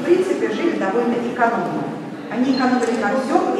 В принципе жили довольно экономно. Они экономили на всем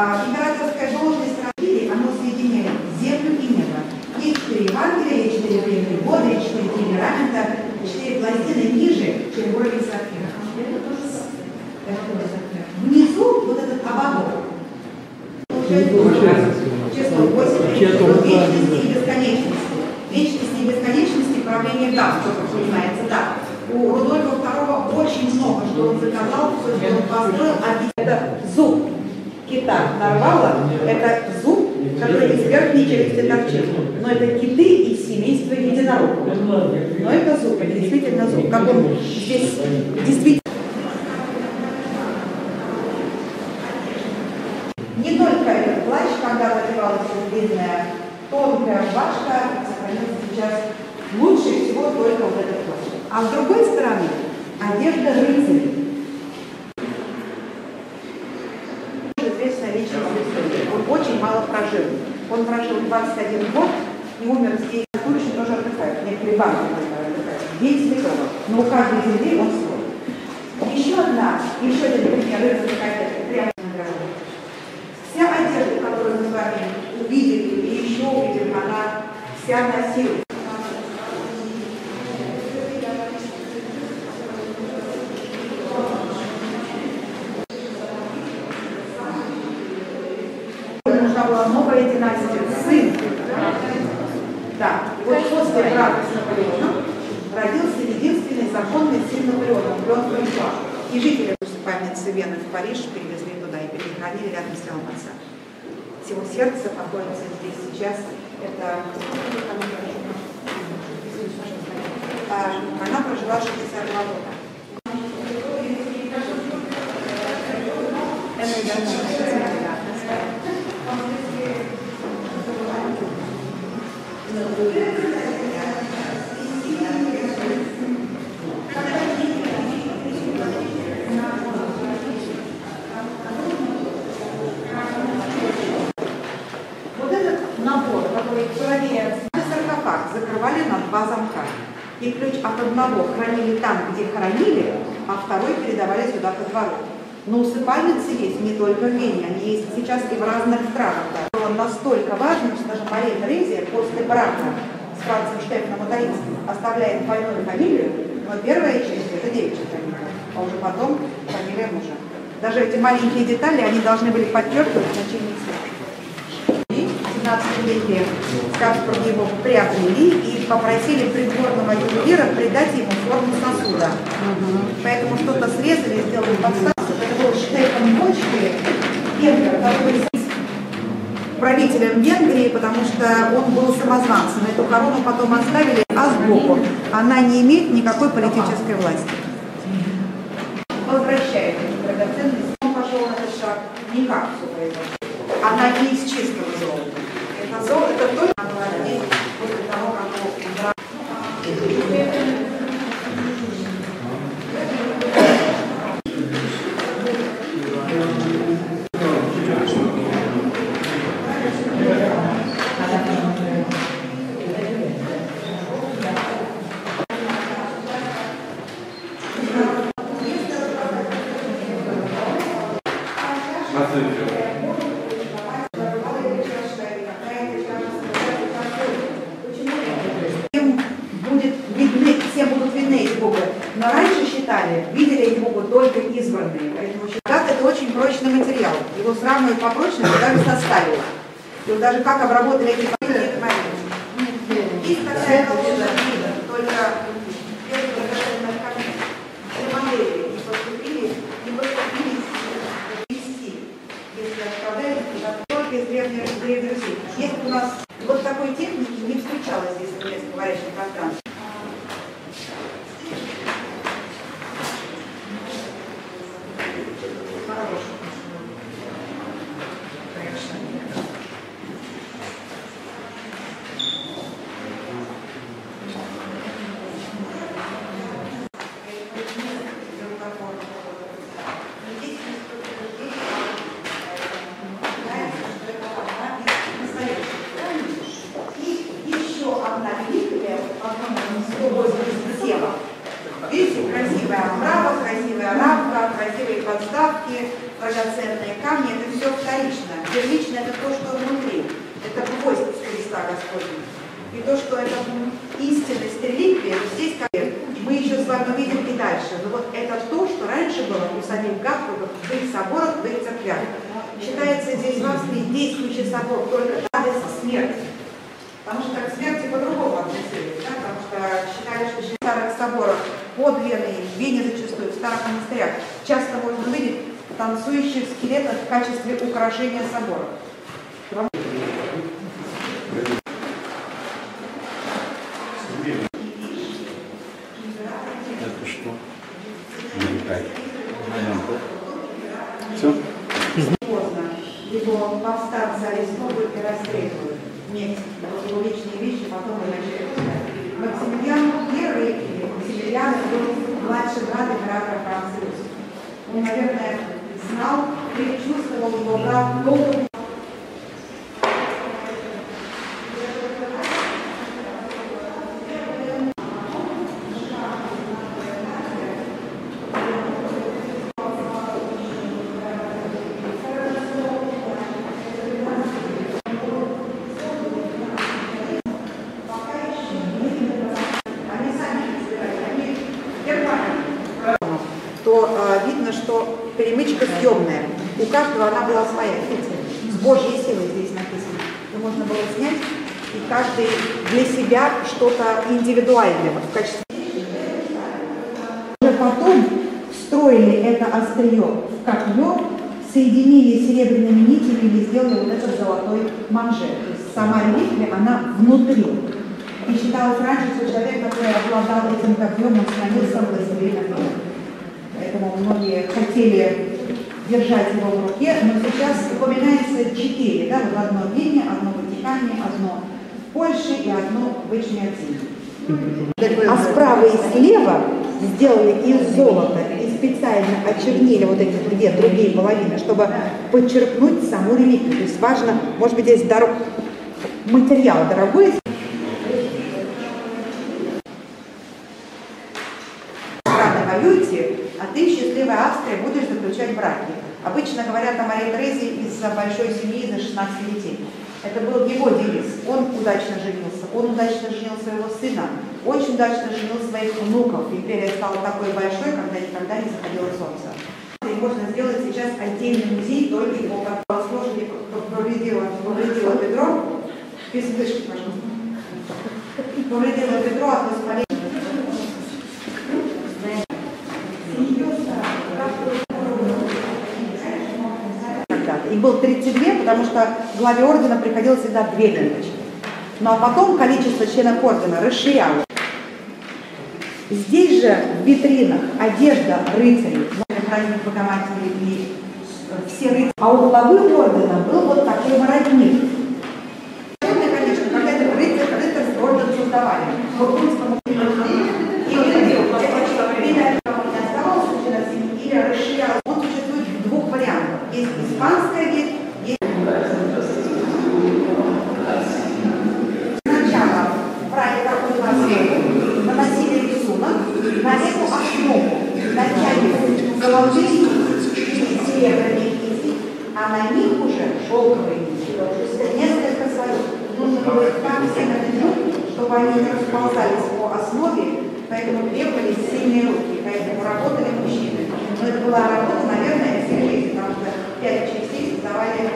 императорская должность родили, оно соединяет землю и небо. Есть четыре Евангелия, есть четыре времени года, есть четыре темперамента, четыре пластины ниже, чем уровень сапфира. Внизу вот этот ободок. Число 8, вечности и бесконечности. Вечности и бесконечности правления Гав, кто понимается, да. У Рудольфа II очень много, что он заказал, все, что он построил, а нарвала, это зуб, который из верхней челюсти торчит. Но это киты из семейства единорогов. Но это зуб, это действительно зуб. Как он здесь действительно Не только этот плащ, когда надевалась длинная тонкая рубашка, сохранился сейчас лучше всего только вот этот плащ. А с другой стороны, одежда рыцарей. Известная личность в истории. Он очень мало прожил. Он прожил 21 год и умер здесь. Турочи тоже отдыхают. Некоторые банки отдыхают. День святого. Но у каждой земли он свой. Еще одна, еще один пример одежды. Прямо на дороге. Вся одежда, которую мы с вами увидели и еще увидим, она вся носилась. Нужна новая династия, сын. Да, и вот после брака с Наполеоном родился единственный законный сын Наполеона, Наполеон Франсуа. И жители памятницы Вены в Париж перевезли туда и перехранили рядом с телом отца. Всего сердце покоится здесь сейчас. Это А, она прожила 62 года. Это я Вот этот набор, который проверяется, саркофаг закрывали на два замка. И ключ от одного хранили там, где хранили, а второй передавали сюда ко двору. Но усыпальницы есть не только в Вене, они есть сейчас и в разных странах. Он настолько важен, что даже Мария Терезия после брака с Францем Штефаном Италийским оставляет двойную фамилию, но первая часть это девичья фамилия, а уже потом фамилия мужа. Даже эти маленькие детали, они должны были подчеркивать значение слов. И в 17 веке Каспар его приобрели и попросили придворного ювелира придать ему форму сосуда. Поэтому что-то срезали, сделали подставку. Это был Штефан Бочки, который правителем Венгрии, потому что он был самозванцем. Эту корону потом оставили, а сбоку она не имеет никакой политической власти. Возвращает эту драгоценность. Он пошел на этот шаг не как все произошло. Она не из чистого золота. Это золото только она была здесь после того, как он убрал. Буквы. Но раньше считали, видели эти могут только избранные. Поэтому считать это очень прочный материал. Его сравнивают по прочности даже со сталью. И вот даже как обработали эти фамилии, это момент. Есть такая колода только это то, что внутри. Это гвоздь Христа Господня. И то, что это истинность реликвии, вот здесь как мы еще с вами увидим и дальше. Но вот это то, что раньше было у самих Габбургов в их соборах, в их церквях. Считается здесь в Австрии действующий собор только радость смерти. Потому что к смерти по-другому относились, да? потому что считали, что в старых соборах под Веной, в Вене зачастую, в старых монастырях, часто можно увидеть танцующих скелетов в качестве украшения собора. Это что? Все? Поздно его повстанцы арестовывают и расстреливают в Мексике. Вот его личные вещи потом возвращают. Максимилиан I, или Максимилиан был младший брат императора Франца Иосифа. Он, наверное, знал, предчувствовал его брат долго Они сами не избирали, они Германия. То э, видно, что перемычка съемная. У каждого она была своя. Видите, с Божьей силой здесь написано. Ее можно было снять, и каждый для себя что-то индивидуальное в качестве. Уже потом встроили это острие в копье, соединили серебряными нитями и сделали вот этот золотой манжет. То есть сама реликвия, она внутри. И считалось раньше, что человек, который обладал этим копьем, он становился властелином. Поэтому многие хотели держать его в руке, но сейчас упоминается четыре, да, вот одно в Вене, одно в Ватикане, одно в Польше и одно в Ичмиадзине. А справа и слева сделали из золота и специально очернили вот эти две другие половины, чтобы подчеркнуть саму реликвию. То есть важно, может быть, здесь дор... материал дорогой, Обычно говорят о Марии Терезе из-за большой семьи, из-за 16 детей. Это был его девиз. Он удачно женился, он удачно женил своего сына, очень удачно женил своих внуков. Империя стала такой большой, когда никогда не заходило солнце. И можно сделать сейчас отдельный музей, только его как сложили, повредило, повредило бедро. Без пожалуйста. Повредило бедро от воспаления. когда-то. Их было 32, потому что главе ордена приходилось всегда две ленточки. Ну а потом количество членов ордена расширялось. Здесь же в витринах одежда рыцарей, праздник Богоматери и все рыцари. А у главы ордена был вот такой воротник. Конечно, когда это рыцарь, рыцарь орден создавали. поэтому требовались сильные руки, поэтому работали мужчины. Но это была работа, наверное, всю жизнь, потому что пять частей создавали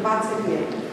20 лет.